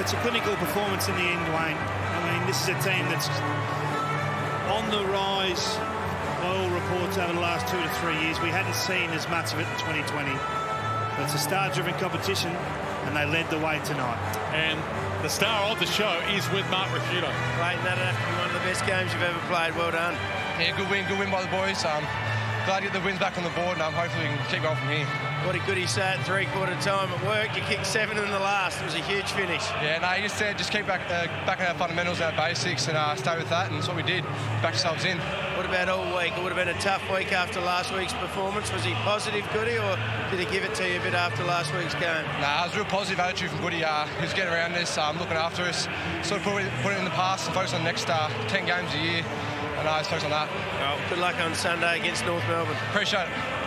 it's a clinical performance in the end, Dwayne. I mean, this is a team that's on the rise by all reports over the last two to three years. We hadn't seen as much of it in 2020. But it's a star-driven competition, and they led the way tonight. And the star of the show is with Mark Ricciuto. Clayton, that'd have to be one of the best games you've ever played. Well done. Yeah, good win, good win by the boys. Um, glad to get the wins back on the board, and um, hopefully we can keep going from here. What a Goody say at three-quarter time. It worked. You kicked seven in the last. It was a huge finish. Yeah, no, he just said just keep back uh, back our fundamentals, our basics, and uh, stay with that, and that's what we did. Back ourselves in. What about all week? It would have been a tough week after last week's performance. Was he positive, Goody, or did he give it to you a bit after last week's game? Nah, it was a real positive attitude from Goody. Uh, he was getting around this, um, looking after us, sort of put it, put it in the past and focus on the next uh, 10 games a year, and I uh, focus on that. Well, good luck on Sunday against North Melbourne. Appreciate it.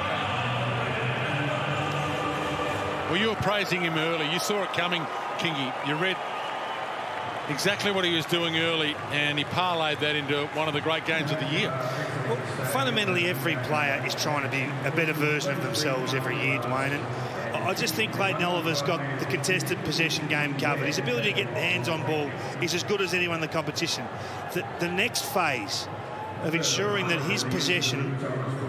Well, you were praising him early. You saw it coming, Kingy. You read exactly what he was doing early, and he parlayed that into one of the great games of the year. Well, fundamentally, every player is trying to be a better version of themselves every year, Dwayne. And I just think Clayton Oliver's got the contested possession game covered. His ability to get hands on ball is as good as anyone in the competition. The, the next phase of ensuring that his possession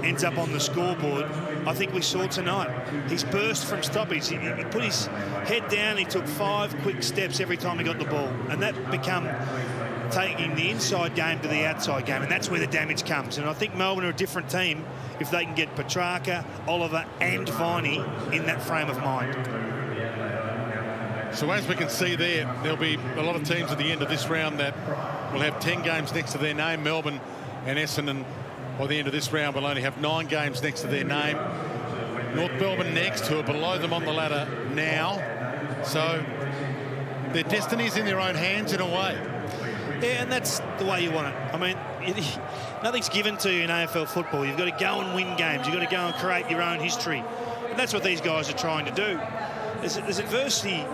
ends up on the scoreboard, I think we saw tonight. He's burst from stoppage. He, he, put his head down. He took five quick steps every time he got the ball. And that become taking the inside game to the outside game. And that's where the damage comes. And I think Melbourne are a different team if they can get Petrarca, Oliver and Viney in that frame of mind. So as we can see there, there'll be a lot of teams at the end of this round that will have 10 games next to their name. Melbourne and Essendon by the end of this round will only have nine games next to their name. North Melbourne next, who are below them on the ladder now. So their destiny is in their own hands in a way. Yeah, and that's the way you want it. I mean, it, nothing's given to you in AFL football. You've got to go and win games. You've got to go and create your own history. And that's what these guys are trying to do. There's, there's adversity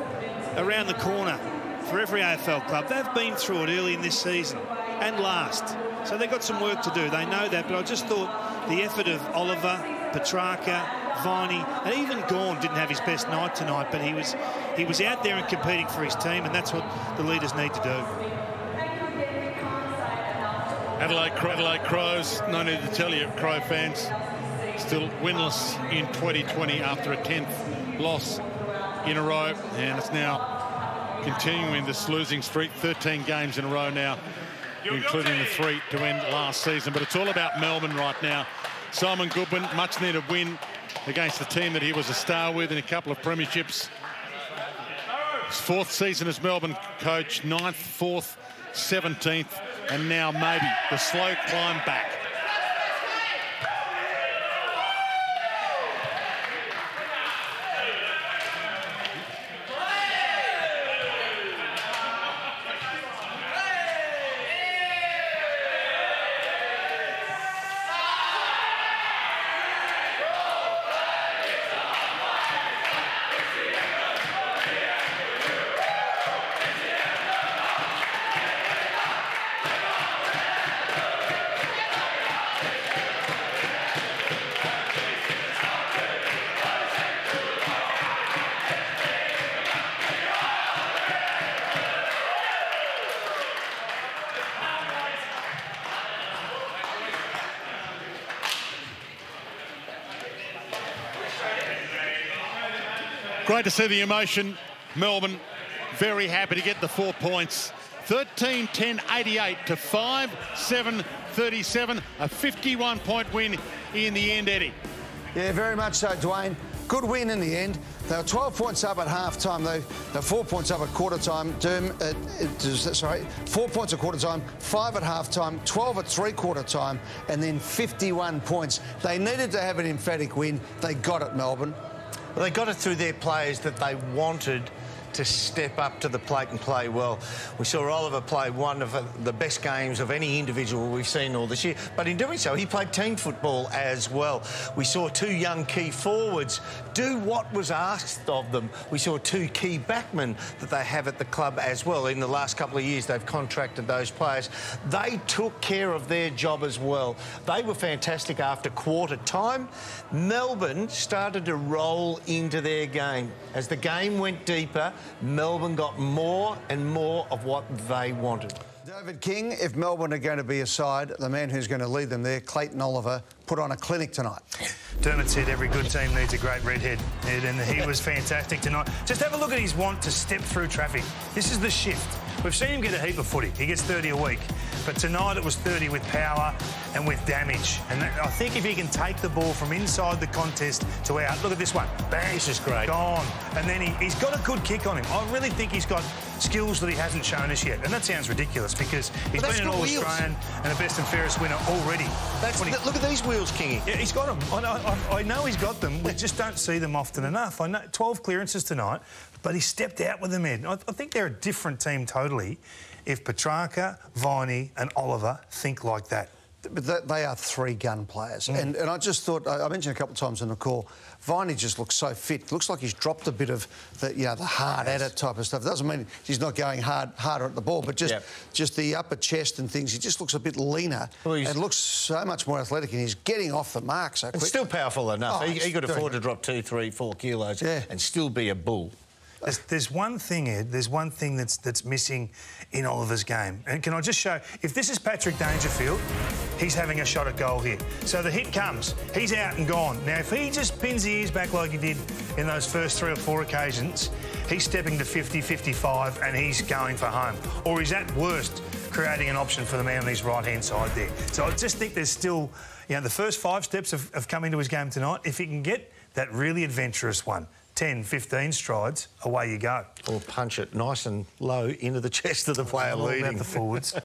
around the corner for every AFL club. They've been through it early in this season and last. So they've got some work to do. They know that. But I just thought the effort of Oliver, Petrarca, Viney, and even Gawn didn't have his best night tonight, but he was he was out there and competing for his team, and that's what the leaders need to do. Adelaide, Adelaide Crows, no need to tell you, Crow fans, still winless in 2020 after a 10th loss in a row, and it's now continuing this losing streak, 13 games in a row now including the three to end last season. But it's all about Melbourne right now. Simon Goodwin, much needed win against the team that he was a star with in a couple of premierships. His fourth season as Melbourne coach, ninth, fourth, 17th, and now maybe the slow climb back. Great to see the emotion. Melbourne very happy to get the four points. 13 10 88 to 5 7 37. A 51 point win in the end, Eddie. Yeah, very much so, Dwayne. Good win in the end. They were 12 points up at half time, though. They're four points up at quarter time. Uh, uh, sorry, four points at quarter time, five at half time, 12 at three quarter time, and then 51 points. They needed to have an emphatic win. They got it, Melbourne. They got it through their players that they wanted to step up to the plate and play well. We saw Oliver play one of the best games of any individual we've seen all this year, but in doing so, he played team football as well. We saw two young key forwards do what was asked of them. We saw two key backmen that they have at the club as well. In the last couple of years, they've contracted those players. They took care of their job as well. They were fantastic after quarter time. Melbourne started to roll into their game. As the game went deeper, Melbourne got more and more of what they wanted. David King, if Melbourne are going to be a side, the man who's going to lead them there, Clayton Oliver, put on a clinic tonight. Dermott said every good team needs a great redhead, and he was fantastic tonight. Just have a look at his want to step through traffic. This is the shift. We've seen him get a heap of footy. He gets 30 a week. But tonight it was 30 with power and with damage. And I think if he can take the ball from inside the contest to out, look at this one. Bang. This is great. Gone. And then he, he's got a good kick on him. I really think he's got skills that he hasn't shown us yet. And that sounds ridiculous because he's been an All wheels. Australian and a best and fairest winner already. That's, he- look at these wheels, Kingy. yeah, he's got them. I know, I, I know he's got them. We just don't see them often enough. I know 12 clearances tonight, but he stepped out with them, in. I, I think they're a different team totally if Petrarca, Viney and Oliver think like that. But they, are three gun players. Mm. And, and I just thought, I, mentioned a couple of times in the call, Viney just looks so fit. Looks like he's dropped a bit of the, you know, the hard at it type of stuff. Doesn't mean he's not going hard harder at the ball, but just Yep. just the upper chest and things. He just looks a bit leaner Well, and looks so much more athletic, and he's getting off the mark so quick. It's still powerful enough. Oh, he, he could afford it. to drop two, three, four kilos Yeah. and still be a bull. There's, there's one thing, Ed. There's one thing that's that's missing in Oliver's game. And can I just show? If this is Patrick Dangerfield, he's having a shot at goal here. So the hit comes. He's out and gone. Now, if he just pins the ears back like he did in those first three or four occasions, he's stepping to 50, 55, and he's going for home. Or is at worst creating an option for the man on his right hand side there. So I just think there's still, you know, the first five steps have, have come into his game tonight. If he can get that really adventurous one, 10, 15 strides, away you go. Or punch it nice and low into the chest of the player leading. the forwards.